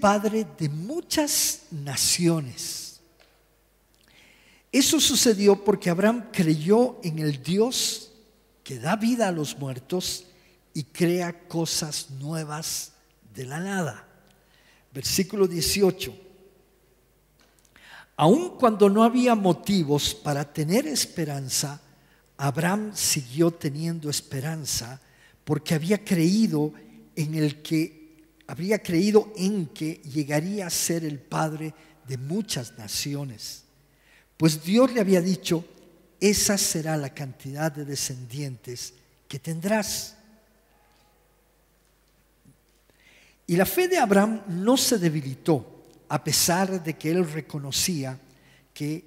padre de muchas naciones. Eso sucedió porque Abraham creyó en el Dios que da vida a los muertos y crea cosas nuevas de la nada. Versículo 18. Aun cuando no había motivos para tener esperanza, Abraham siguió teniendo esperanza porque había creído en el que habría creído en que llegaría a ser el padre de muchas naciones. Pues Dios le había dicho, esa será la cantidad de descendientes que tendrás. Y la fe de Abraham no se debilitó, a pesar de que él reconocía que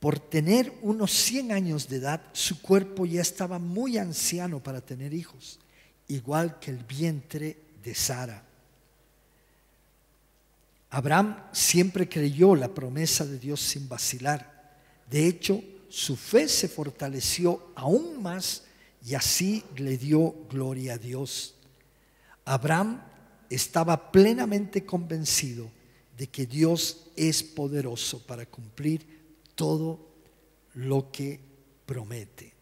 por tener unos 100 años de edad, su cuerpo ya estaba muy anciano para tener hijos, igual que el vientre de Sara. Abraham siempre creyó la promesa de Dios sin vacilar. De hecho, su fe se fortaleció aún más y así le dio gloria a Dios. Abraham estaba plenamente convencido de que Dios es poderoso para cumplir todo lo que promete.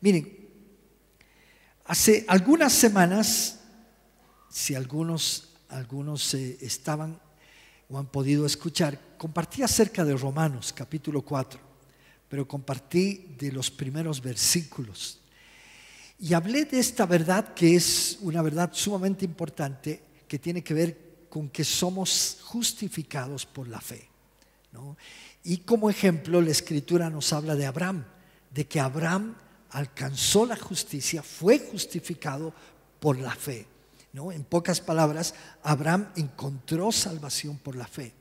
Miren, hace algunas semanas, si algunos algunos eh, estaban o han podido escuchar, compartí acerca de Romanos capítulo 4, pero compartí de los primeros versículos. Y hablé de esta verdad que es una verdad sumamente importante que tiene que ver con que somos justificados por la fe. Y como ejemplo, la escritura nos habla de Abraham, de que Abraham alcanzó la justicia, fue justificado por la fe. En pocas palabras, Abraham encontró salvación por la fe.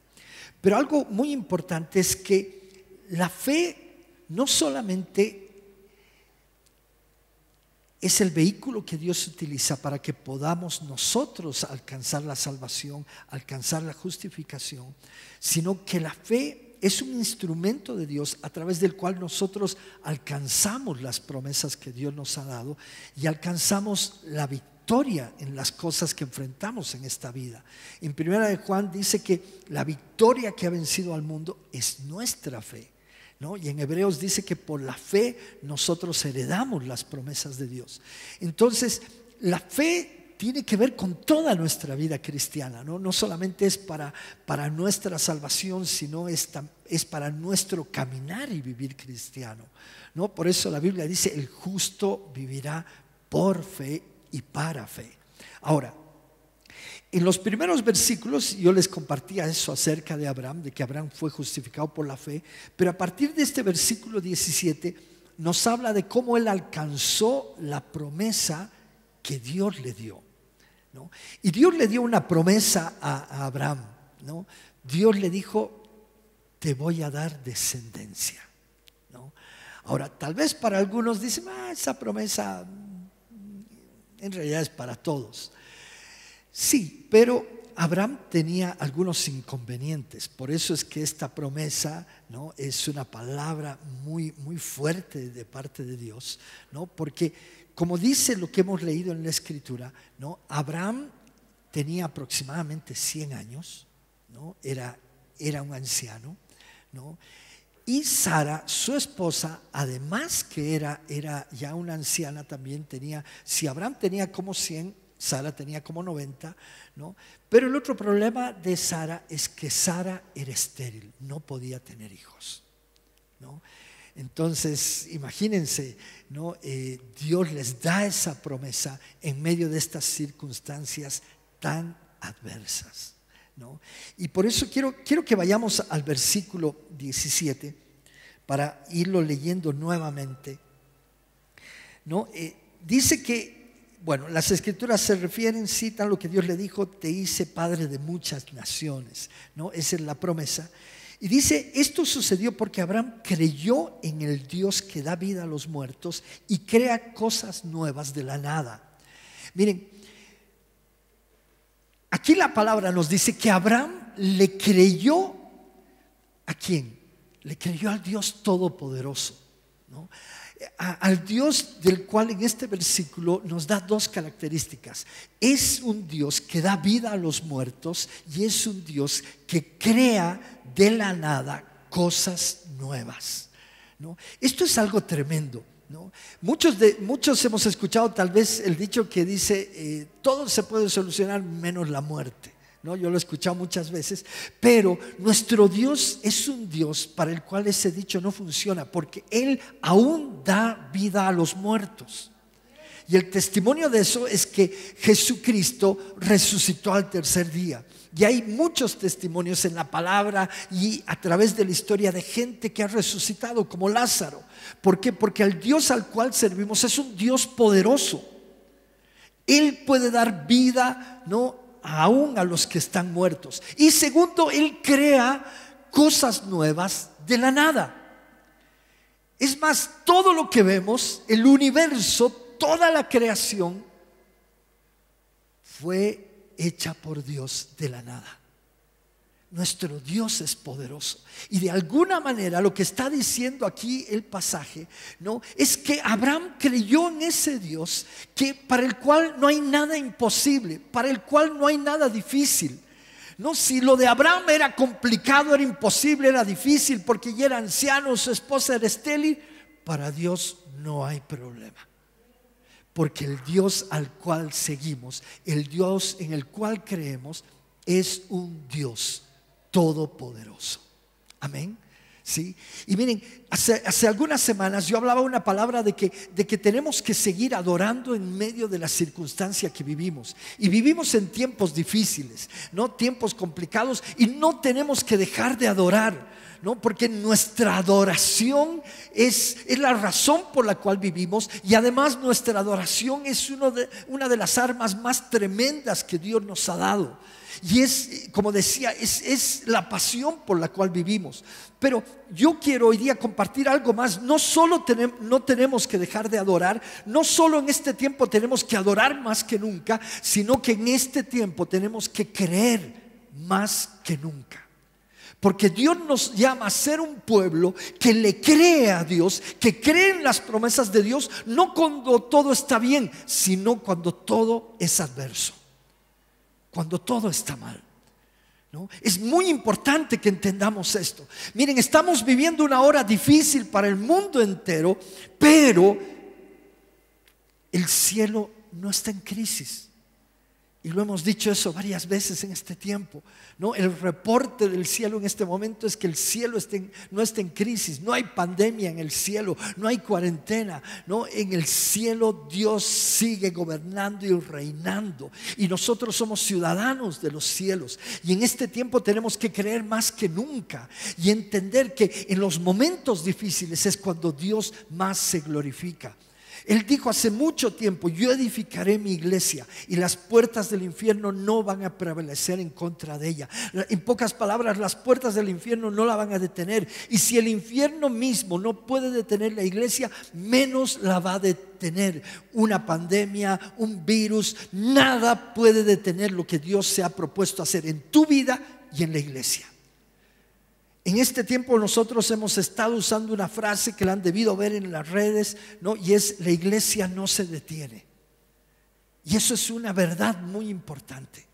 Pero algo muy importante es que la fe no solamente es el vehículo que Dios utiliza para que podamos nosotros alcanzar la salvación, alcanzar la justificación, sino que la fe es un instrumento de Dios a través del cual nosotros alcanzamos las promesas que Dios nos ha dado y alcanzamos la victoria victoria en las cosas que enfrentamos en esta vida. En primera de Juan dice que la victoria que ha vencido al mundo es nuestra fe. ¿no? Y en Hebreos dice que por la fe nosotros heredamos las promesas de Dios. Entonces, la fe tiene que ver con toda nuestra vida cristiana, no, no solamente es para, para nuestra salvación, sino es, es para nuestro caminar y vivir cristiano. ¿no? Por eso la Biblia dice, el justo vivirá por fe y para fe. Ahora, en los primeros versículos yo les compartía eso acerca de Abraham, de que Abraham fue justificado por la fe, pero a partir de este versículo 17 nos habla de cómo él alcanzó la promesa que Dios le dio. Y Dios le dio una promesa a, Abraham. Dios le dijo, te voy a dar descendencia. Ahora, tal vez para algunos dicen, ah, esa promesa en realidad es para todos. Sí, pero Abraham tenía algunos inconvenientes, por eso es que esta promesa ¿no? es una palabra muy, muy fuerte de parte de Dios, ¿no? porque como dice lo que hemos leído en la escritura, ¿no? Abraham tenía aproximadamente 100 años, ¿no? era, era un anciano, ¿no? Y Sara, su esposa, además que era, era ya una anciana, también tenía, si Abraham tenía como 100, Sara tenía como 90, ¿no? Pero el otro problema de Sara es que Sara era estéril, no podía tener hijos, ¿no? Entonces, imagínense, ¿no? Eh, Dios les da esa promesa en medio de estas circunstancias tan adversas. Y por eso quiero, quiero que vayamos al versículo 17 para irlo leyendo nuevamente. ¿no? Eh, dice que, bueno, las escrituras se refieren, citan lo que Dios le dijo, te hice padre de muchas naciones, ¿no? Esa es la promesa. Y dice, esto sucedió porque Abraham creyó en el Dios que da vida a los muertos y crea cosas nuevas de la nada. Miren, Aquí la palabra nos dice que Abraham le creyó a quién? Le creyó al Dios Todopoderoso. al Dios del cual en este versículo nos da dos características. Es un Dios que da vida a los muertos y es un Dios que crea de la nada cosas nuevas. Esto es algo tremendo. ¿No? Muchos, de, muchos hemos escuchado tal vez el dicho que dice, eh, todo se puede solucionar menos la muerte. ¿no? Yo lo he escuchado muchas veces, pero nuestro Dios es un Dios para el cual ese dicho no funciona, porque Él aún da vida a los muertos. Y el testimonio de eso es que Jesucristo resucitó al tercer día. Y hay muchos testimonios en la palabra y a través de la historia de gente que ha resucitado, como Lázaro. ¿Por qué? Porque el Dios al cual servimos es un Dios poderoso. Él puede dar vida, ¿no? Aún a los que están muertos. Y segundo, Él crea cosas nuevas de la nada. Es más, todo lo que vemos, el universo, toda la creación, fue hecha por Dios de la nada. Nuestro Dios es poderoso. Y de alguna manera lo que está diciendo aquí el pasaje, ¿no? Es que Abraham creyó en ese Dios que para el cual no hay nada imposible, para el cual no hay nada difícil. No, si lo de Abraham era complicado, era imposible, era difícil porque ya era anciano, su esposa era estéril, para Dios no hay problema. Porque el Dios al cual seguimos, el Dios en el cual creemos, es un Dios todopoderoso. Amén. ¿Sí? Y miren, hace, hace, algunas semanas yo hablaba una palabra de que, de que tenemos que seguir adorando en medio de la circunstancia que vivimos. Y vivimos en tiempos difíciles, ¿no? Tiempos complicados y no tenemos que dejar de adorar. ¿No? Porque nuestra adoración es, es, la razón por la cual vivimos y además nuestra adoración es uno de, una de las armas más tremendas que Dios nos ha dado. Y es, como decía, es, es, la pasión por la cual vivimos. Pero yo quiero hoy día compartir algo más. No solo no tenemos que dejar de adorar, no solo en este tiempo tenemos que adorar más que nunca, sino que en este tiempo tenemos que creer más que nunca. Porque Dios nos llama a ser un pueblo que le cree a Dios, que cree en las promesas de Dios, no cuando todo está bien, sino cuando todo es adverso cuando todo está mal. ¿no? Es muy importante que entendamos esto. Miren, estamos viviendo una hora difícil para el mundo entero, pero el cielo no está en crisis. Y lo hemos dicho eso varias veces en este tiempo. ¿no? El reporte del cielo en este momento es que el cielo no está en crisis, no hay pandemia en el cielo, no hay cuarentena. ¿no? En el cielo Dios sigue gobernando y reinando. Y nosotros somos ciudadanos de los cielos. Y en este tiempo tenemos que creer más que nunca y entender que en los momentos difíciles es cuando Dios más se glorifica. Él dijo hace mucho tiempo, yo edificaré mi iglesia y las puertas del infierno no van a prevalecer en contra de ella. En pocas palabras, las puertas del infierno no la van a detener. Y si el infierno mismo no puede detener la iglesia, menos la va a detener. Una pandemia, un virus, nada puede detener lo que Dios se ha propuesto hacer en tu vida y en la iglesia. En este tiempo nosotros hemos estado usando una frase que la han debido ver en las redes, ¿no? Y es la iglesia no se detiene. Y eso es una verdad muy importante.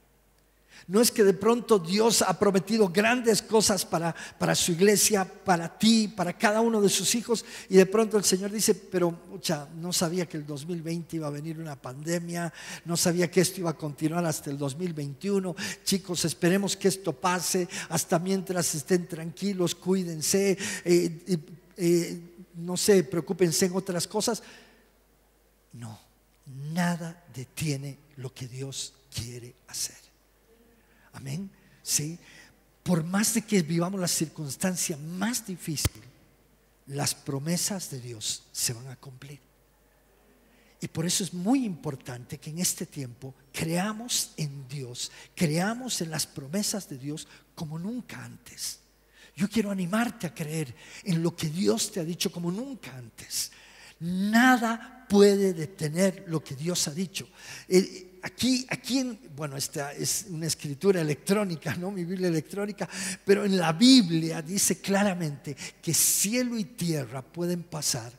No es que de pronto Dios ha prometido grandes cosas para, para su iglesia, para ti, para cada uno de sus hijos, y de pronto el Señor dice, pero mucha, no sabía que el 2020 iba a venir una pandemia, no sabía que esto iba a continuar hasta el 2021. Chicos, esperemos que esto pase, hasta mientras estén tranquilos, cuídense, eh, eh, no sé, preocúpense en otras cosas. No, nada detiene lo que Dios quiere hacer. Amén. Sí. Por más de que vivamos la circunstancia más difícil, las promesas de Dios se van a cumplir. Y por eso es muy importante que en este tiempo creamos en Dios, creamos en las promesas de Dios como nunca antes. Yo quiero animarte a creer en lo que Dios te ha dicho como nunca antes. Nada puede detener lo que Dios ha dicho. Aquí, aquí, bueno, esta es una escritura electrónica, ¿no? Mi Biblia electrónica, pero en la Biblia dice claramente que cielo y tierra pueden pasar,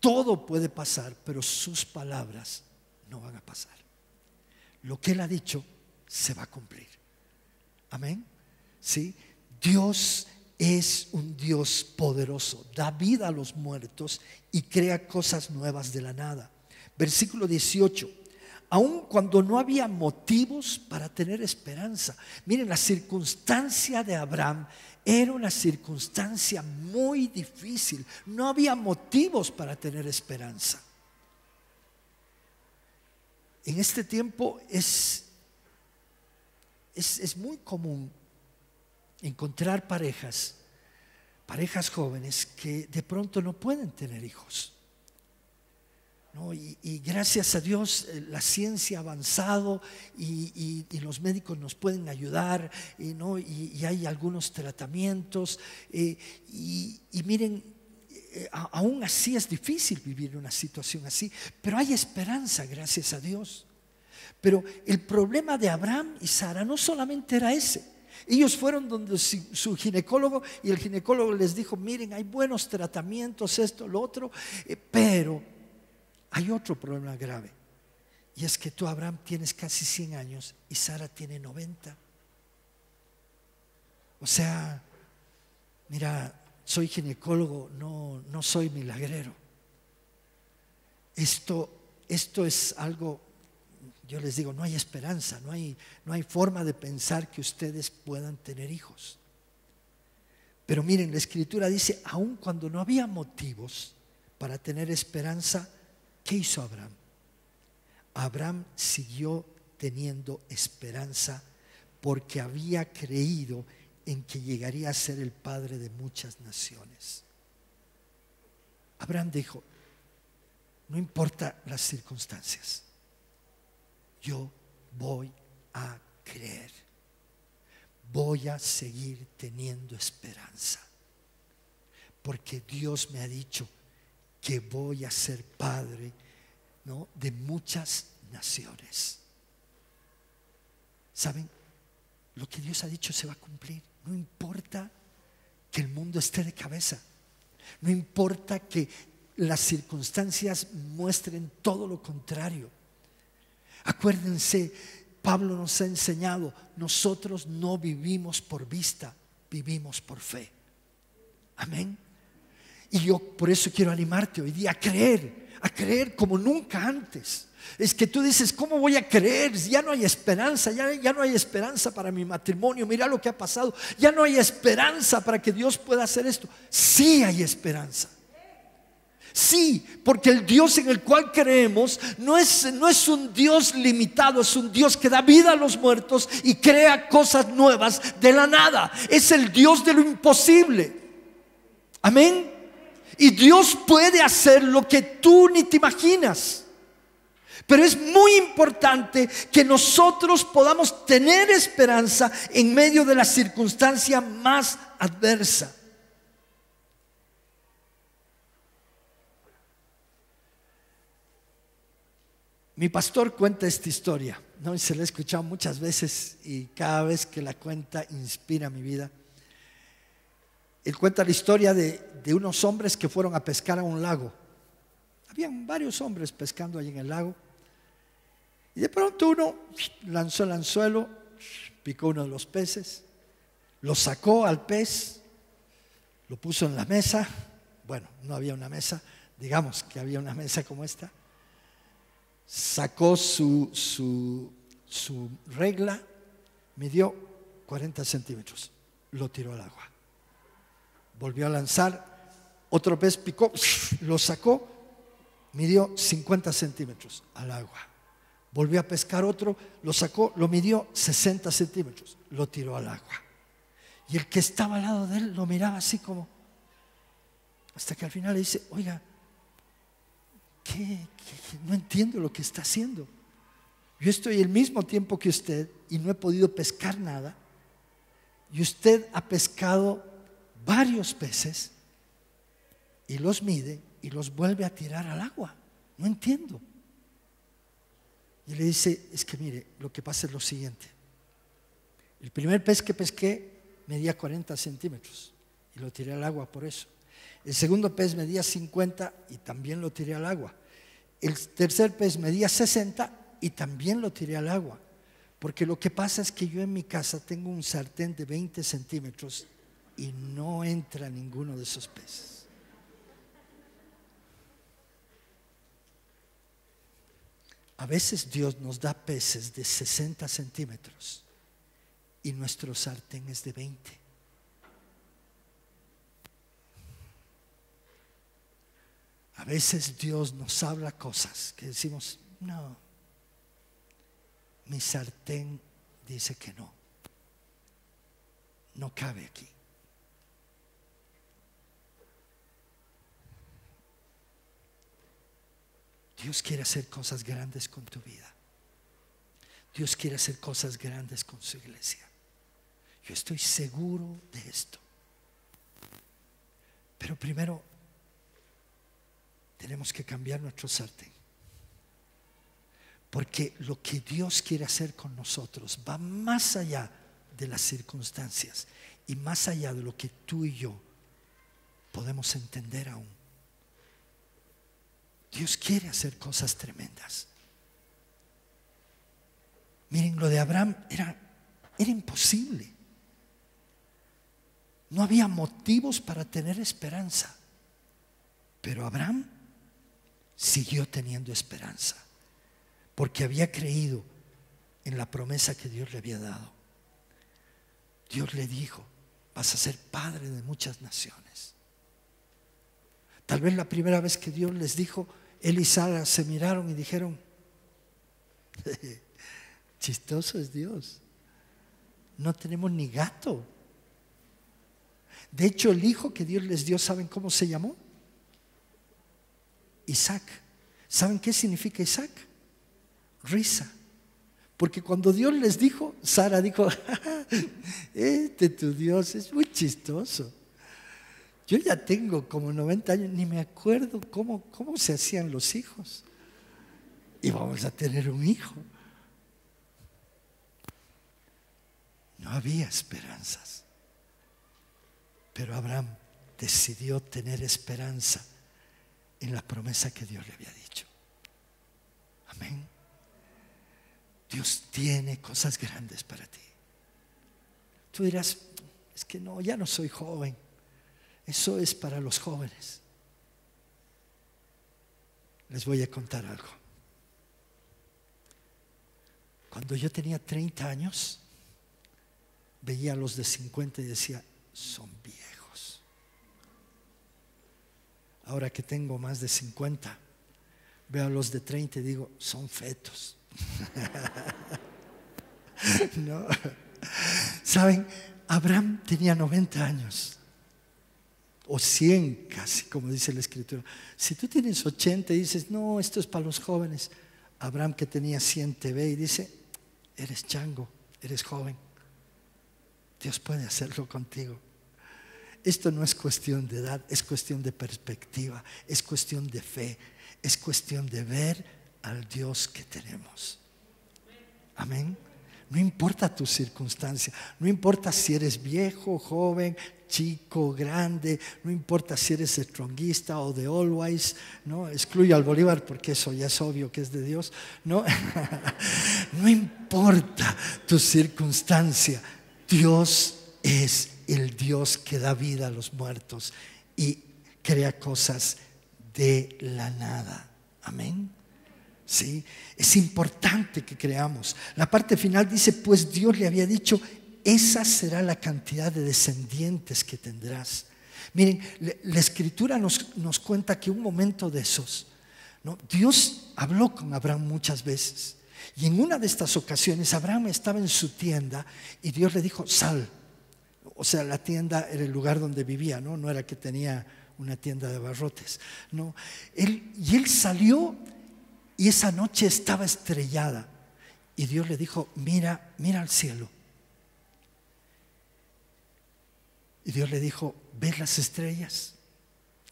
todo puede pasar, pero sus palabras no van a pasar. Lo que Él ha dicho se va a cumplir. Amén. ¿Sí? Dios es un Dios poderoso, da vida a los muertos y crea cosas nuevas de la nada. Versículo 18. Aun cuando no había motivos para tener esperanza. Miren, la circunstancia de Abraham era una circunstancia muy difícil. No había motivos para tener esperanza. En este tiempo es, es, es muy común encontrar parejas, parejas jóvenes que de pronto no pueden tener hijos. Y, gracias a Dios eh, la ciencia ha avanzado y, los médicos nos pueden ayudar y, ¿no? y hay algunos tratamientos. Eh, y, miren, eh, aún así es difícil vivir una situación así, pero hay esperanza, gracias a Dios. Pero el problema de Abraham y Sara no solamente era ese. Ellos fueron donde su ginecólogo y el ginecólogo les dijo, miren, hay buenos tratamientos, esto, lo otro, eh, pero hay otro problema grave. Y es que tú, Abraham, tienes casi 100 años y Sara tiene 90. O sea, mira, soy ginecólogo, no, no soy milagrero. Esto, esto es algo yo les digo, no hay esperanza, no hay, no hay forma de pensar que ustedes puedan tener hijos. Pero miren, la escritura dice, aun cuando no había motivos para tener esperanza, ¿qué hizo Abraham? Abraham siguió teniendo esperanza porque había creído en que llegaría a ser el padre de muchas naciones. Abraham dijo, no importa las circunstancias, yo voy a creer. Voy a seguir teniendo esperanza. Porque Dios me ha dicho que voy a ser padre ¿no? de muchas naciones. ¿Saben? Lo que Dios ha dicho se va a cumplir. No importa que el mundo esté de cabeza. No importa que las circunstancias muestren todo lo contrario. Acuérdense, Pablo nos ha enseñado, nosotros no vivimos por vista, vivimos por fe. Amén. Y yo por eso quiero animarte hoy día a creer, a creer como nunca antes. Es que tú dices, ¿cómo voy a creer? Ya no hay esperanza, ya, ya, no hay esperanza para mi matrimonio. Mira lo que ha pasado. Ya no hay esperanza para que Dios pueda hacer esto. Sí hay esperanza. Sí, porque el Dios en el cual creemos no es, no es un Dios limitado, es un Dios que da vida a los muertos y crea cosas nuevas de la nada. Es el Dios de lo imposible. Amén. Y Dios puede hacer lo que tú ni te imaginas. Pero es muy importante que nosotros podamos tener esperanza en medio de la circunstancia más adversa. Mi pastor cuenta esta historia, ¿no? se la he escuchado muchas veces y cada vez que la cuenta inspira mi vida. Él cuenta la historia de, unos hombres que fueron a pescar a un lago. Habían varios hombres pescando allí en el lago. Y de pronto uno lanzó el anzuelo, picó uno de los peces, lo sacó al pez, lo puso en la mesa. Bueno, no había una mesa, digamos que había una mesa como esta sacó su, su, regla, midió 40 centímetros, lo tiró al agua. Volvió a lanzar, otro pez picó, lo sacó, midió 50 centímetros al agua. Volvió a pescar otro, lo sacó, lo midió 60 centímetros, lo tiró al agua. Y el que estaba al lado de él lo miraba así como, hasta que al final le dice, oiga, ¿Qué, No entiendo lo que está haciendo. Yo estoy el mismo tiempo que usted y no he podido pescar nada. Y usted ha pescado varios peces y los mide y los vuelve a tirar al agua. No entiendo. Y le dice, es que mire, lo que pasa es lo siguiente. El primer pez que pesqué medía 40 centímetros y lo tiré al agua por eso. El segundo pez medía 50 y también lo tiré al agua. El tercer pez medía 60 y también lo tiré al agua. Porque lo que pasa es que yo en mi casa tengo un sartén de 20 centímetros y no entra ninguno de esos peces. A veces Dios nos da peces de 60 centímetros y nuestro sartén es de 20. A veces Dios nos habla cosas que decimos, no, mi sartén dice que no, no cabe aquí. Dios quiere hacer cosas grandes con tu vida. Dios quiere hacer cosas grandes con su iglesia. Yo estoy seguro de esto. Pero primero tenemos que cambiar nuestro sartén. Porque lo que Dios quiere hacer con nosotros va más allá de las circunstancias y más allá de lo que tú y yo podemos entender aún. Dios quiere hacer cosas tremendas. Miren, lo de Abraham era, era imposible. No había motivos para tener esperanza. Pero Abraham siguió teniendo esperanza, porque había creído en la promesa que Dios le había dado. Dios le dijo, vas a ser padre de muchas naciones. Tal vez la primera vez que Dios les dijo, él y Sara se miraron y dijeron, chistoso es Dios, no tenemos ni gato. De hecho, el hijo que Dios les dio, ¿saben cómo se llamó? Isaac. ¿Saben qué significa Isaac? Risa. Porque cuando Dios les dijo, Sara dijo, este tu Dios es muy chistoso. Yo ya tengo como 90 años, ni me acuerdo cómo, cómo se hacían los hijos. Y vamos a tener un hijo. No había esperanzas. Pero Abraham decidió tener esperanza en la promesa que Dios le había dicho. Amén. Dios tiene cosas grandes para ti. Tú dirás, es que no, ya no soy joven. Eso es para los jóvenes. Les voy a contar algo. Cuando yo tenía 30 años, veía a los de 50 y decía, son viejos. Ahora que tengo más de 50, veo a los de 30 y digo, son fetos. no. ¿Saben? Abraham tenía 90 años o 100 casi, como dice la escritura. Si tú tienes 80 y dices, no, esto es para los jóvenes, Abraham que tenía 100 te ve y dice, eres chango, eres joven. Dios puede hacerlo contigo. Esto no es cuestión de edad, es cuestión de perspectiva, es cuestión de fe, es cuestión de ver al Dios que tenemos. Amén. No importa tu circunstancia, no importa si eres viejo, joven, chico, grande, no importa si eres stronguista o de always, ¿no? Excluyo al Bolívar porque eso ya es obvio que es de Dios, ¿no? no importa tu circunstancia, Dios es el Dios que da vida a los muertos y crea cosas de la nada. Amén. Sí, es importante que creamos. La parte final dice, pues Dios le había dicho, esa será la cantidad de descendientes que tendrás. Miren, la escritura nos, nos cuenta que un momento de esos. Dios habló con Abraham muchas veces. Y en una de estas ocasiones Abraham estaba en su tienda y Dios le dijo, sal. O sea, la tienda era el lugar donde vivía, ¿no? No era que tenía una tienda de barrotes, ¿no? Él, y él salió y esa noche estaba estrellada. Y Dios le dijo, mira, mira al cielo. Y Dios le dijo, ¿ves las estrellas?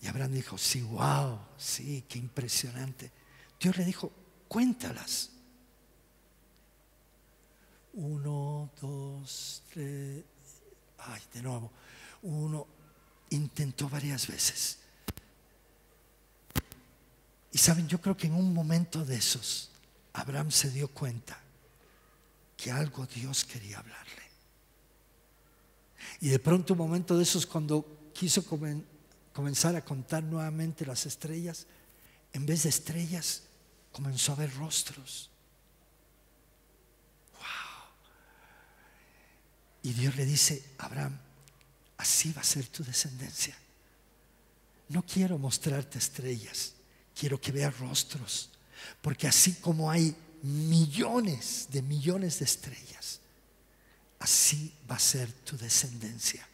Y Abraham dijo, sí, wow, sí, qué impresionante. Dios le dijo, cuéntalas. Uno, dos, tres, ay, de nuevo. Uno, intentó varias veces. Y saben, yo creo que en un momento de esos, Abraham se dio cuenta que algo Dios quería hablarle. Y de pronto un momento de esos, cuando quiso comenzar a contar nuevamente las estrellas, en vez de estrellas, comenzó a ver rostros. Wow. Y Dios le dice, Abraham, así va a ser tu descendencia. No quiero mostrarte estrellas, quiero que veas rostros, porque así como hay millones de millones de estrellas, así va a ser tu descendencia.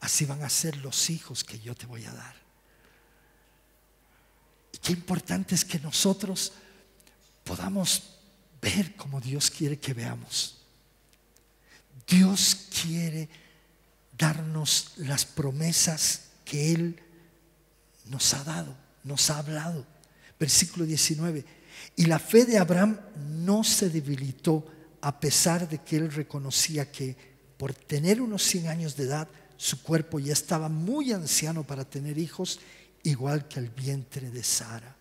Así van a ser los hijos que yo te voy a dar. Y qué importante es que nosotros podamos ver como Dios quiere que veamos. Dios quiere darnos las promesas que Él nos ha dado, nos ha hablado. Versículo 19. Y la fe de Abraham no se debilitó a pesar de que él reconocía que por tener unos 100 años de edad, su cuerpo ya estaba muy anciano para tener hijos, igual que el vientre de Sara.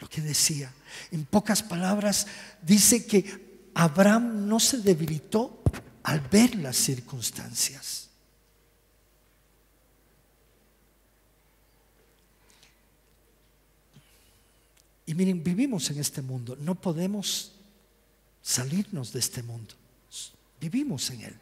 Lo que decía, en pocas palabras, dice que Abraham no se debilitó al ver las circunstancias. Y miren, vivimos en este mundo, no podemos salirnos de este mundo, vivimos en él.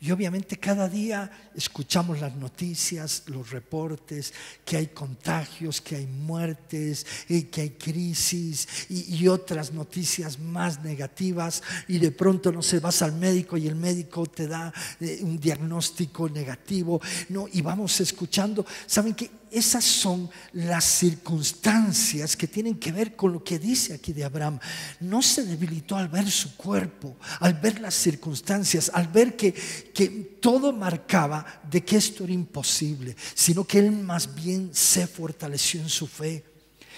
Y obviamente cada día escuchamos las noticias, los reportes, que hay contagios, que hay muertes, y que hay crisis y, otras noticias más negativas. Y de pronto no se vas al médico y el médico te da eh, un diagnóstico negativo. No, y vamos escuchando. ¿Saben que esas son las circunstancias que tienen que ver con lo que dice aquí de Abraham. No se debilitó al ver su cuerpo, al ver las circunstancias, al ver que, que todo marcaba de que esto era imposible, sino que él más bien se fortaleció en su fe.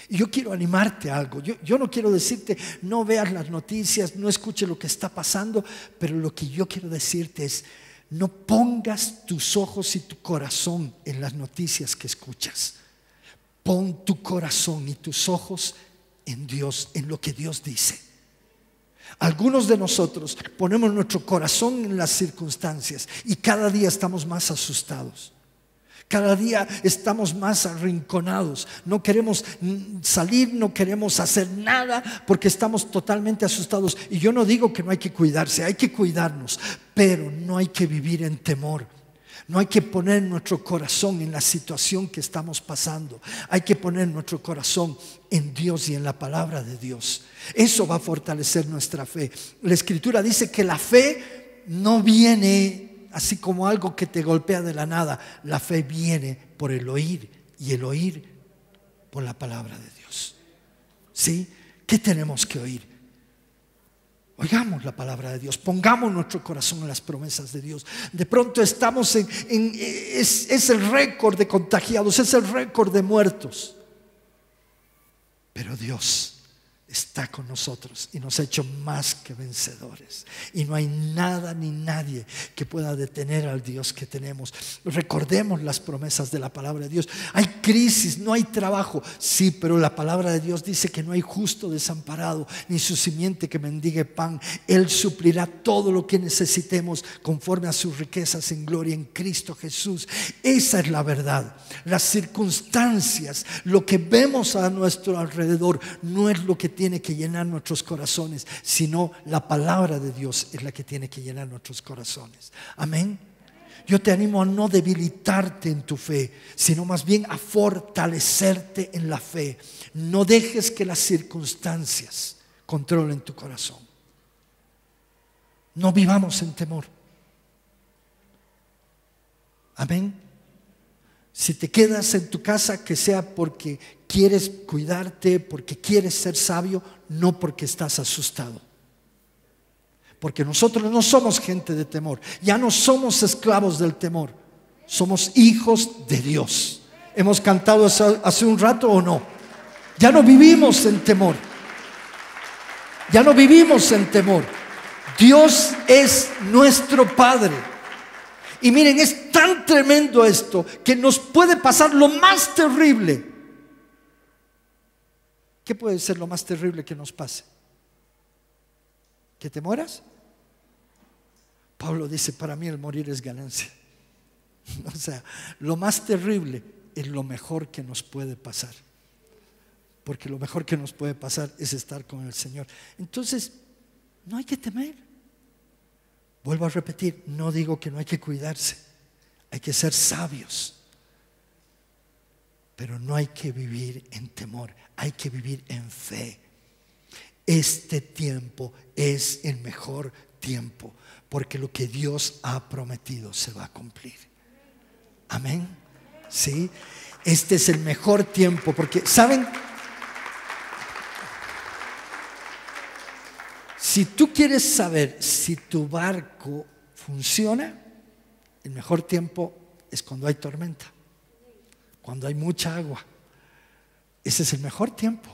Y yo quiero animarte a algo. Yo, yo, no quiero decirte, no veas las noticias, no escuches lo que está pasando, pero lo que yo quiero decirte es, no pongas tus ojos y tu corazón en las noticias que escuchas. Pon tu corazón y tus ojos en Dios, en lo que Dios dice. Algunos de nosotros ponemos nuestro corazón en las circunstancias y cada día estamos más asustados. Cada día estamos más arrinconados. No queremos salir, no queremos hacer nada porque estamos totalmente asustados. Y yo no digo que no hay que cuidarse, hay que cuidarnos, pero no hay que vivir en temor. No hay que poner nuestro corazón en la situación que estamos pasando. Hay que poner nuestro corazón en Dios y en la palabra de Dios. Eso va a fortalecer nuestra fe. La escritura dice que la fe no viene así como algo que te golpea de la nada. La fe viene por el oír y el oír por la palabra de Dios. ¿Sí? ¿Qué tenemos que oír? Oigamos la palabra de Dios, pongamos nuestro corazón en las promesas de Dios. De pronto estamos en, es, es el récord de contagiados, es el récord de muertos. Pero Dios está con nosotros y nos ha hecho más que vencedores. Y no hay nada ni nadie que pueda detener al Dios que tenemos. Recordemos las promesas de la palabra de Dios. Hay crisis, no hay trabajo. Sí, pero la palabra de Dios dice que no hay justo desamparado, ni su simiente que mendigue pan. Él suplirá todo lo que necesitemos conforme a sus riquezas en gloria en Cristo Jesús. Esa es la verdad. Las circunstancias, lo que vemos a nuestro alrededor, no es lo que tiene que llenar nuestros corazones, sino la palabra de Dios es la que tiene que llenar nuestros corazones. Amén. Yo te animo a no debilitarte en tu fe, sino más bien a fortalecerte en la fe. No dejes que las circunstancias controlen tu corazón. No vivamos en temor. Amén. Si te quedas en tu casa, que sea porque quieres cuidarte, porque quieres ser sabio, no porque estás asustado. Porque nosotros no somos gente de temor, ya no somos esclavos del temor, somos hijos de Dios. ¿Hemos cantado hace un rato o no? Ya no vivimos en temor. Ya no vivimos en temor. Dios es nuestro Padre. Y miren, es tan tremendo esto que nos puede pasar lo más terrible. ¿Qué puede ser lo más terrible que nos pase? ¿Que te mueras? Pablo dice, para mí el morir es ganancia. O sea, lo más terrible es lo mejor que nos puede pasar. Porque lo mejor que nos puede pasar es estar con el Señor. Entonces, no hay que temer. Vuelvo a repetir, no digo que no hay que cuidarse, hay que ser sabios, pero no hay que vivir en temor, hay que vivir en fe. Este tiempo es el mejor tiempo, porque lo que Dios ha prometido se va a cumplir. Amén. Sí, este es el mejor tiempo, porque, ¿saben? Si tú quieres saber si tu barco funciona, el mejor tiempo es cuando hay tormenta, cuando hay mucha agua. Ese es el mejor tiempo.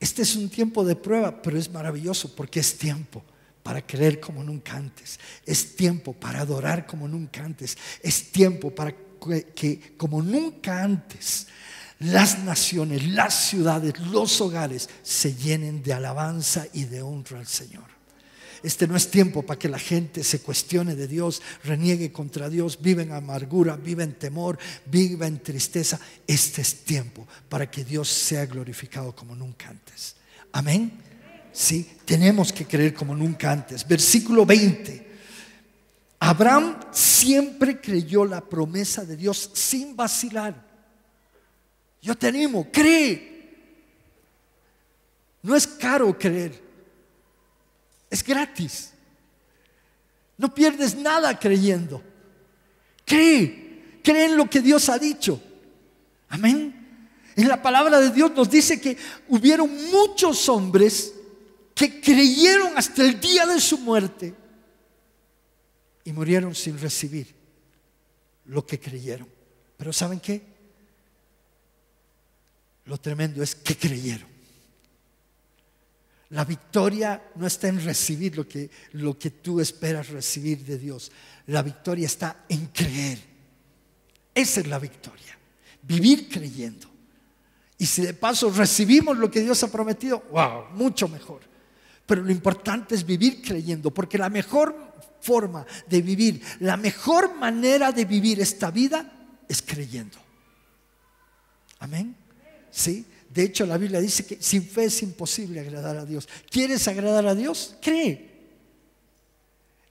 Este es un tiempo de prueba, pero es maravilloso porque es tiempo para creer como nunca antes. Es tiempo para adorar como nunca antes. Es tiempo para que, como nunca antes las naciones, las ciudades, los hogares se llenen de alabanza y de honra al Señor. Este no es tiempo para que la gente se cuestione de Dios, reniegue contra Dios, viva en amargura, viva en temor, viva en tristeza. Este es tiempo para que Dios sea glorificado como nunca antes. Amén. Sí, tenemos que creer como nunca antes. Versículo 20. Abraham siempre creyó la promesa de Dios sin vacilar. Yo te animo, cree. No es caro creer, es gratis. No pierdes nada creyendo. Cree, cree en lo que Dios ha dicho. Amén. En la palabra de Dios nos dice que hubieron muchos hombres que creyeron hasta el día de su muerte y murieron sin recibir lo que creyeron. Pero ¿saben qué? Lo tremendo es que creyeron. La victoria no está en recibir lo que, lo que tú esperas recibir de Dios. La victoria está en creer. Esa es la victoria. Vivir creyendo. Y si de paso recibimos lo que Dios ha prometido, wow, mucho mejor. Pero lo importante es vivir creyendo, porque la mejor forma de vivir, la mejor manera de vivir esta vida es creyendo. Amén. ¿Sí? De hecho, la Biblia dice que sin fe es imposible agradar a Dios. ¿Quieres agradar a Dios? Cree.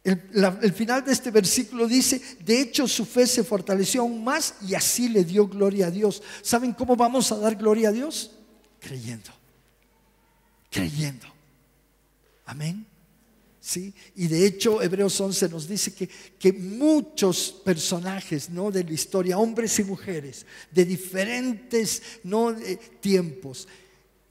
El, final de este versículo dice, de hecho su fe se fortaleció aún más y así le dio gloria a Dios. ¿Saben cómo vamos a dar gloria a Dios? Creyendo. Creyendo. Amén. Y de hecho Hebreos 11 nos dice que, que muchos personajes ¿no? de la historia, hombres y mujeres, de diferentes ¿no? tiempos,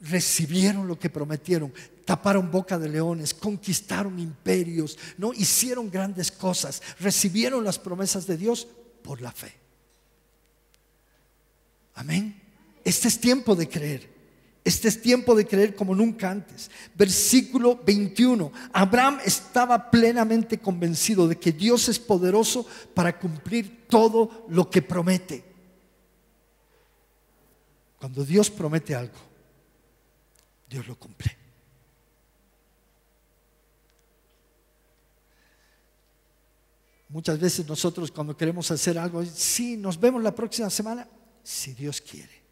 recibieron lo que prometieron, taparon boca de leones, conquistaron imperios, ¿no? hicieron grandes cosas, recibieron las promesas de Dios por la fe. Amén. Este es tiempo de creer. Este es tiempo de creer como nunca antes. Versículo 21. Abraham estaba plenamente convencido de que Dios es poderoso para cumplir todo lo que promete. Cuando Dios promete algo, Dios lo cumple. Muchas veces nosotros cuando queremos hacer algo, sí, nos vemos la próxima semana, si Dios quiere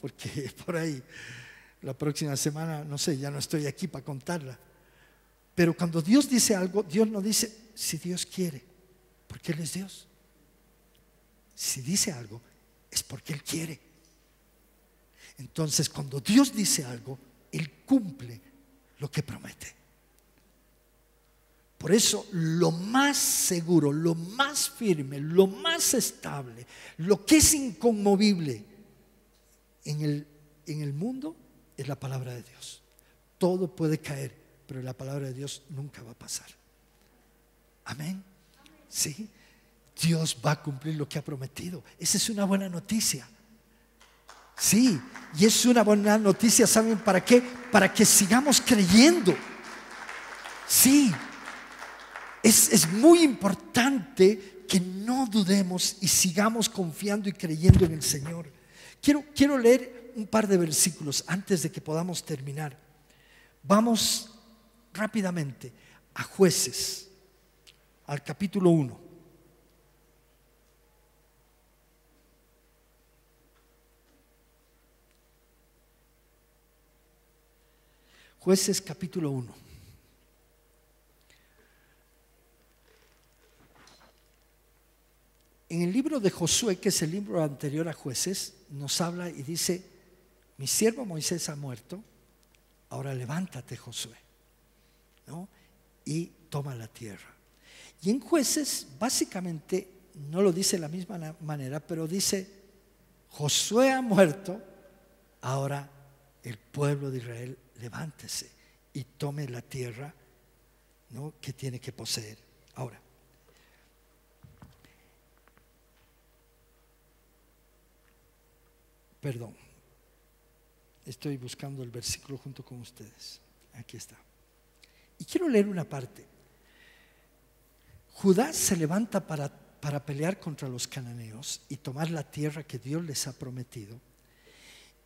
porque por ahí la próxima semana, no sé, ya no estoy aquí para contarla. Pero cuando Dios dice algo, Dios no dice si Dios quiere, porque Él es Dios. Si dice algo, es porque Él quiere. Entonces, cuando Dios dice algo, Él cumple lo que promete. Por eso lo más seguro, lo más firme, lo más estable, lo que es inconmovible, en el, en el mundo es la palabra de Dios. Todo puede caer, pero la palabra de Dios nunca va a pasar. Amén. Sí. Dios va a cumplir lo que ha prometido. Esa es una buena noticia. Sí, y es una buena noticia, ¿saben para qué? Para que sigamos creyendo. Sí, es, es muy importante que no dudemos y sigamos confiando y creyendo en el Señor. Quiero, quiero leer un par de versículos antes de que podamos terminar. Vamos rápidamente a jueces, al capítulo 1. Jueces capítulo 1. En el libro de Josué, que es el libro anterior a jueces, nos habla y dice, mi siervo Moisés ha muerto, ahora levántate Josué, ¿no? y toma la tierra. Y en jueces, básicamente, no lo dice de la misma manera, pero dice, Josué ha muerto, ahora el pueblo de Israel levántese y tome la tierra ¿no? que tiene que poseer. Ahora, perdón, estoy buscando el versículo junto con ustedes. Aquí está. Y quiero leer una parte. Judá se levanta para, para pelear contra los cananeos y tomar la tierra que Dios les ha prometido.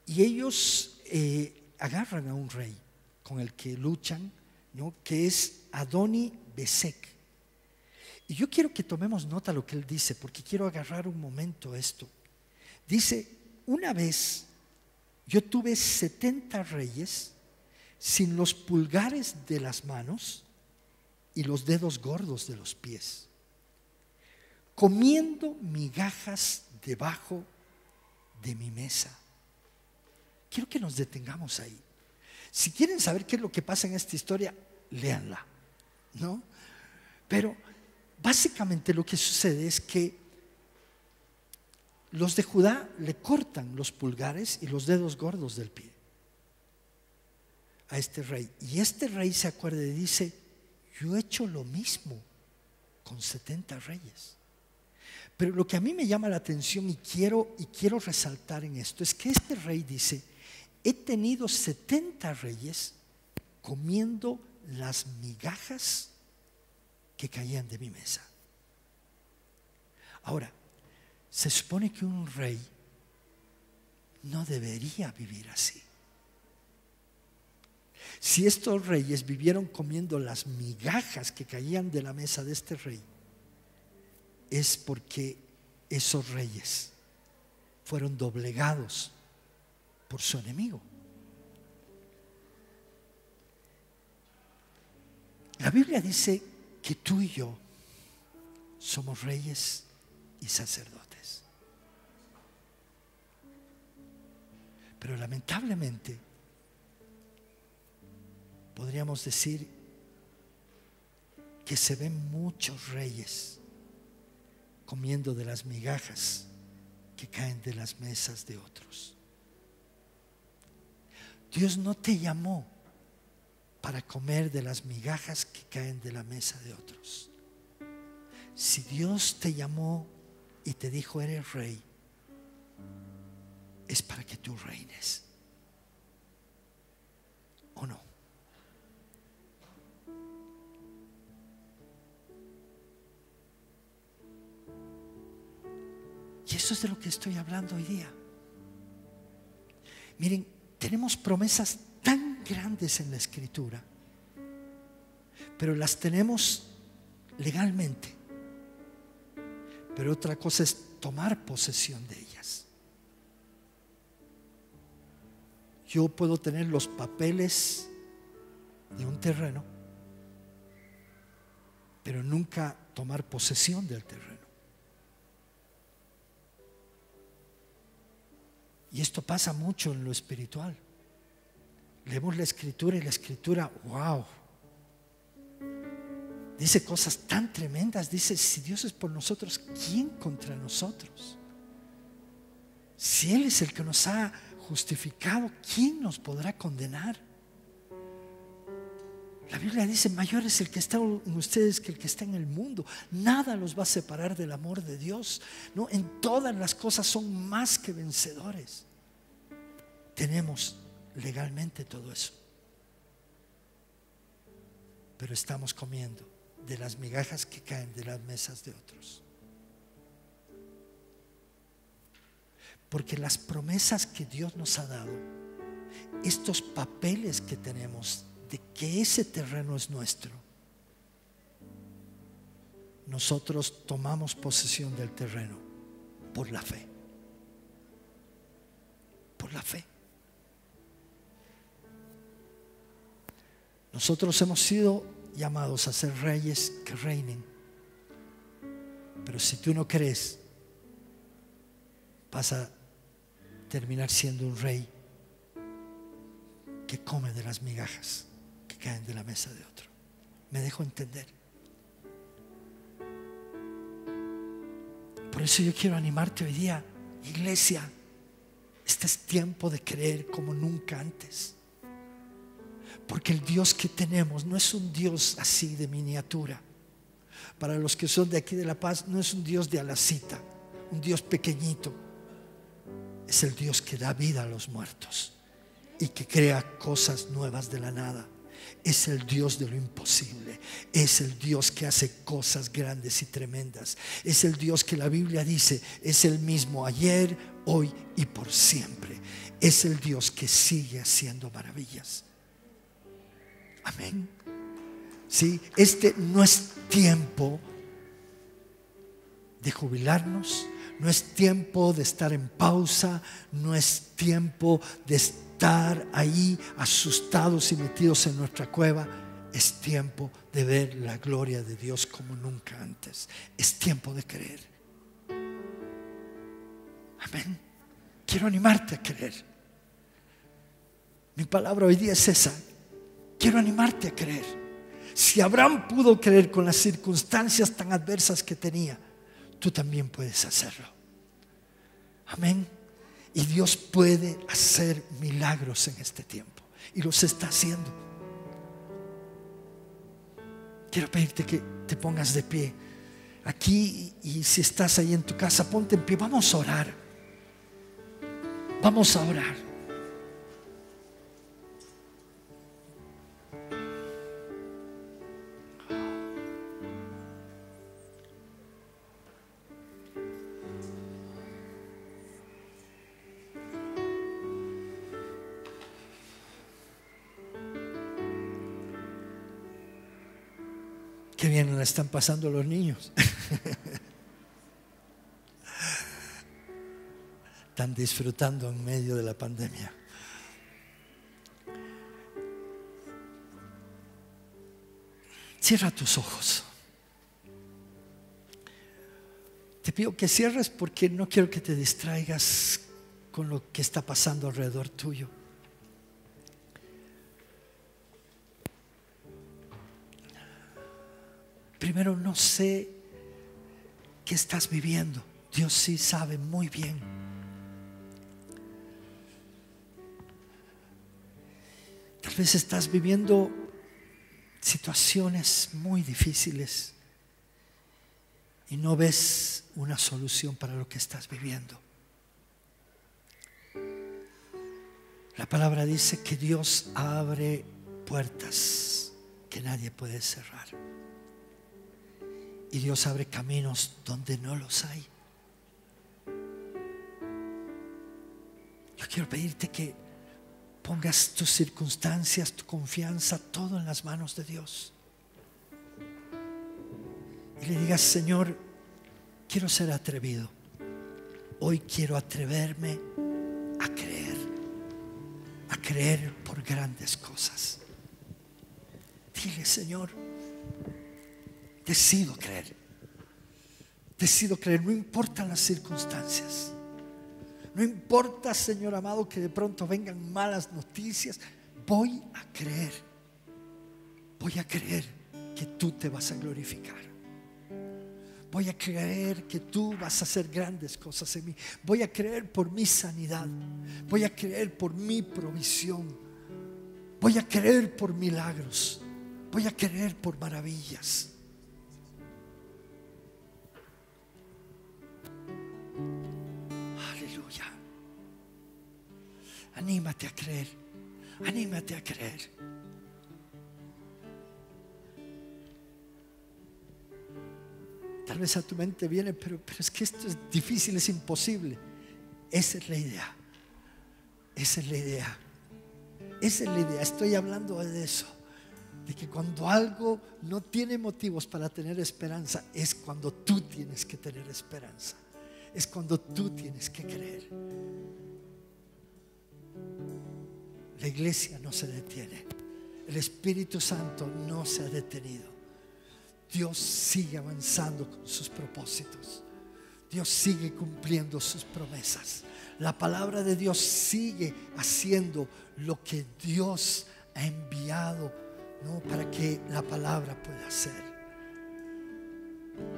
Y ellos eh, agarran a un rey con el que luchan, ¿no? que es Adoni Besek. Y yo quiero que tomemos nota lo que él dice, porque quiero agarrar un momento esto. Dice, una vez yo tuve 70 reyes sin los pulgares de las manos y los dedos gordos de los pies, comiendo migajas debajo de mi mesa. Quiero que nos detengamos ahí. Si quieren saber qué es lo que pasa en esta historia, léanla, ¿no? Pero básicamente lo que sucede es que los de Judá le cortan los pulgares y los dedos gordos del pie a este rey. Y este rey se acuerda y dice, yo he hecho lo mismo con 70 reyes. Pero lo que a mí me llama la atención y quiero, y quiero resaltar en esto es que este rey dice, he tenido 70 reyes comiendo las migajas que caían de mi mesa. Ahora, se supone que un rey no debería vivir así. Si estos reyes vivieron comiendo las migajas que caían de la mesa de este rey, es porque esos reyes fueron doblegados por su enemigo. La Biblia dice que tú y yo somos reyes y sacerdotes. Pero lamentablemente podríamos decir que se ven muchos reyes comiendo de las migajas que caen de las mesas de otros. Dios no te llamó para comer de las migajas que caen de la mesa de otros. Si Dios te llamó y te dijo eres rey, es para que tú reines. ¿O no? Y eso es de lo que estoy hablando hoy día. Miren, tenemos promesas tan grandes en la escritura, pero las tenemos legalmente. Pero otra cosa es tomar posesión de ellas. Yo puedo tener los papeles de un terreno, pero nunca tomar posesión del terreno. Y esto pasa mucho en lo espiritual. Leemos la escritura y la escritura, wow. Dice cosas tan tremendas. Dice, si Dios es por nosotros, ¿quién contra nosotros? Si Él es el que nos ha justificado, ¿quién nos podrá condenar? La Biblia dice, mayor es el que está en ustedes que el que está en el mundo. Nada los va a separar del amor de Dios. ¿no? En todas las cosas son más que vencedores. Tenemos legalmente todo eso. Pero estamos comiendo de las migajas que caen de las mesas de otros. Porque las promesas que Dios nos ha dado, estos papeles que tenemos de que ese terreno es nuestro, nosotros tomamos posesión del terreno por la fe. Por la fe. Nosotros hemos sido llamados a ser reyes que reinen. Pero si tú no crees, vas a terminar siendo un rey que come de las migajas que caen de la mesa de otro. Me dejo entender. Por eso yo quiero animarte hoy día, iglesia. Este es tiempo de creer como nunca antes. Porque el Dios que tenemos no es un Dios así de miniatura. Para los que son de aquí de La Paz, no es un Dios de alacita, un Dios pequeñito. Es el Dios que da vida a los muertos y que crea cosas nuevas de la nada. Es el Dios de lo imposible. Es el Dios que hace cosas grandes y tremendas. Es el Dios que la Biblia dice es el mismo ayer, hoy y por siempre. Es el Dios que sigue haciendo maravillas. Amén. Sí, este no es tiempo de jubilarnos, no es tiempo de estar en pausa, no es tiempo de estar ahí asustados y metidos en nuestra cueva. Es tiempo de ver la gloria de Dios como nunca antes. Es tiempo de creer. Amén. Quiero animarte a creer. Mi palabra hoy día es esa. Quiero animarte a creer. Si Abraham pudo creer con las circunstancias tan adversas que tenía, tú también puedes hacerlo. Amén. Y Dios puede hacer milagros en este tiempo. Y los está haciendo. Quiero pedirte que te pongas de pie. Aquí y si estás ahí en tu casa, ponte en pie. Vamos a orar. Vamos a orar. Qué bien la están pasando los niños. Están disfrutando en medio de la pandemia. Cierra tus ojos. Te pido que cierres porque no quiero que te distraigas con lo que está pasando alrededor tuyo. Primero, no sé qué estás viviendo. Dios sí sabe muy bien. Tal vez estás viviendo situaciones muy difíciles y no ves una solución para lo que estás viviendo. La palabra dice que Dios abre puertas que nadie puede cerrar. Y Dios abre caminos donde no los hay. Yo quiero pedirte que pongas tus circunstancias, tu confianza, todo en las manos de Dios. Y le digas, Señor, quiero ser atrevido. Hoy quiero atreverme a creer, a creer por grandes cosas. Dile, Señor, Decido creer. Decido creer, no importan las circunstancias. No importa, Señor amado, que de pronto vengan malas noticias. Voy a creer. Voy a creer que tú te vas a glorificar. Voy a creer que tú vas a hacer grandes cosas en mí. Voy a creer por mi sanidad. Voy a creer por mi provisión. Voy a creer por milagros. Voy a creer por maravillas. Anímate a creer. Anímate a creer. Tal vez a tu mente viene, pero, pero es que esto es difícil, es imposible. Esa es la idea. Esa es la idea. Esa es la idea. Estoy hablando de eso. De que cuando algo no tiene motivos para tener esperanza, es cuando tú tienes que tener esperanza. Es cuando tú tienes que creer. La iglesia no se detiene. El Espíritu Santo no se ha detenido. Dios sigue avanzando con sus propósitos. Dios sigue cumpliendo sus promesas. La palabra de Dios sigue haciendo lo que Dios ha enviado ¿no? para que la palabra pueda hacer.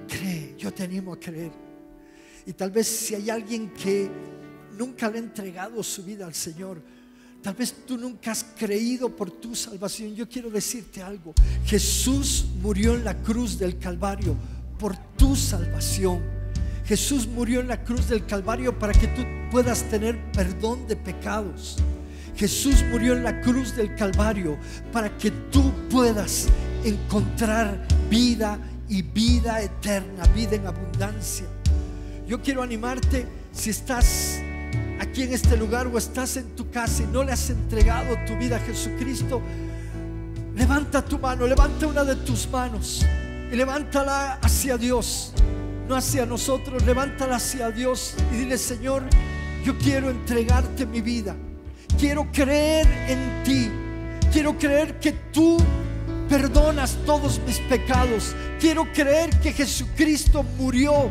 Cree, yo te animo a creer. Y tal vez si hay alguien que nunca le ha entregado su vida al Señor, Tal vez tú nunca has creído por tu salvación. Yo quiero decirte algo. Jesús murió en la cruz del Calvario por tu salvación. Jesús murió en la cruz del Calvario para que tú puedas tener perdón de pecados. Jesús murió en la cruz del Calvario para que tú puedas encontrar vida y vida eterna, vida en abundancia. Yo quiero animarte si estás aquí en este lugar o estás en tu casa y no le has entregado tu vida a Jesucristo, levanta tu mano, levanta una de tus manos y levántala hacia Dios, no hacia nosotros, levántala hacia Dios y dile, Señor, yo quiero entregarte mi vida, quiero creer en ti, quiero creer que tú perdonas todos mis pecados, quiero creer que Jesucristo murió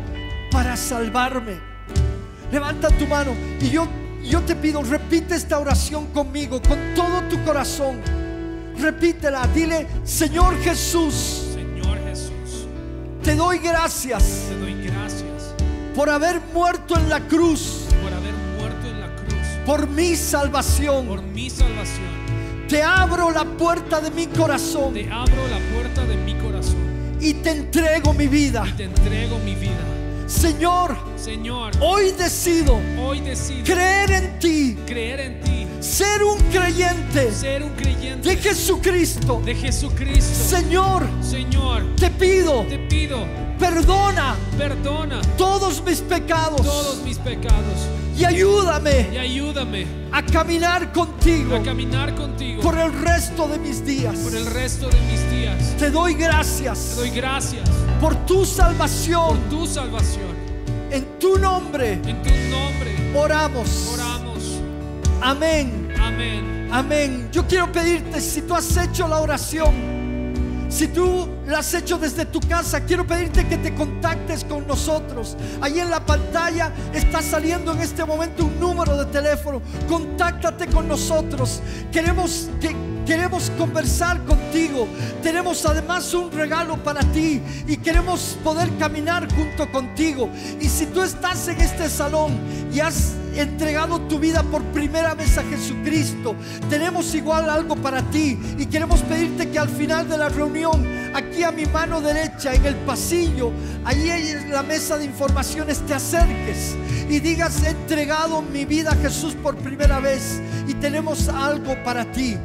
para salvarme. Levanta tu mano y yo, yo te pido, repite esta oración conmigo, con todo tu corazón. Repítela, dile, Señor Jesús. Señor Jesús. Te doy gracias. Te doy gracias. Por haber muerto en la cruz. Por haber muerto en la cruz. Por mi salvación. Por mi salvación. Te abro la puerta de mi corazón. Te abro la puerta de mi corazón. Y te entrego mi vida. Y te entrego mi vida. Señor, Señor, hoy decido, hoy decido creer en ti, creer en ti, ser un creyente, ser un creyente de Jesucristo, de Jesucristo. Señor, Señor, te pido, te pido, perdona, perdona todos mis pecados, todos mis pecados y ayúdame y ayúdame a caminar contigo a caminar contigo por el resto de mis días. por el resto de mis días. Te doy Te gracias doy gracias por tu por salvación. tu salvación. En tu nombre En tu nombre oramos. oramos. Amén. Amén. Amén. Yo quiero pedirte, si tú has hecho la oración, si tú la has hecho desde tu casa, quiero pedirte que te contactes con nosotros. Ahí en la pantalla está saliendo en este momento un número de teléfono. Contáctate con nosotros. Queremos que queremos conversar contigo. Tenemos además un regalo para ti y queremos poder caminar junto contigo. Y si tú estás en este salón y has entregado tu vida por primera vez a Jesucristo, tenemos igual algo para ti y queremos pedirte que al final de la reunión, aquí a mi mano derecha en el pasillo, ahí en la mesa de informaciones, te acerques y digas, he entregado mi vida a Jesús por primera vez y tenemos algo para ti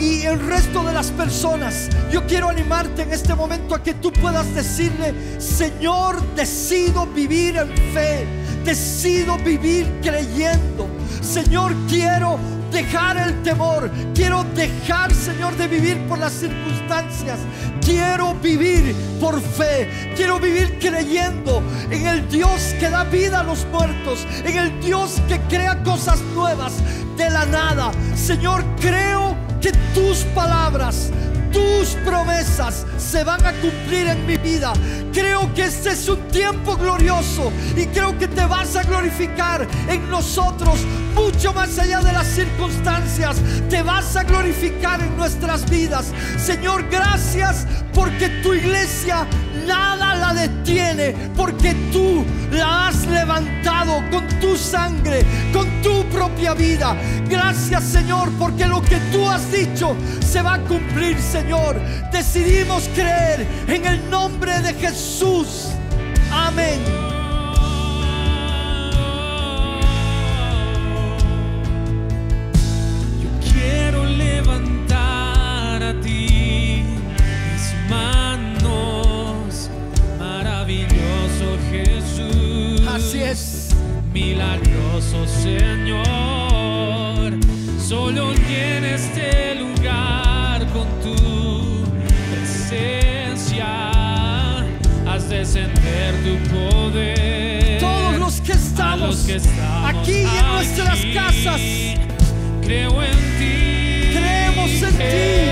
y el resto de las personas. Yo quiero animarte en este momento a que tú puedas decirle, Señor, decido vivir en fe, decido vivir creyendo. Señor, quiero dejar el temor, quiero dejar, Señor, de vivir por las circunstancias. Quiero vivir por fe, quiero vivir creyendo en el Dios que da vida a los muertos, en el Dios que crea cosas nuevas de la nada. Señor, creo que tus palabras, tus promesas se van a cumplir en mi vida. Creo que este es un tiempo glorioso y creo que te vas a glorificar en nosotros mucho más allá de las circunstancias. Te vas a glorificar en nuestras vidas. Señor, gracias porque tu iglesia nada la detiene, porque tú la has levantado con tu sangre, con tu propia vida. Gracias, Señor, porque lo que tú has dicho se va a cumplir, Señor. Decidimos creer en el nombre de Jesús. Amén. Creo en ti. Creemos en ti.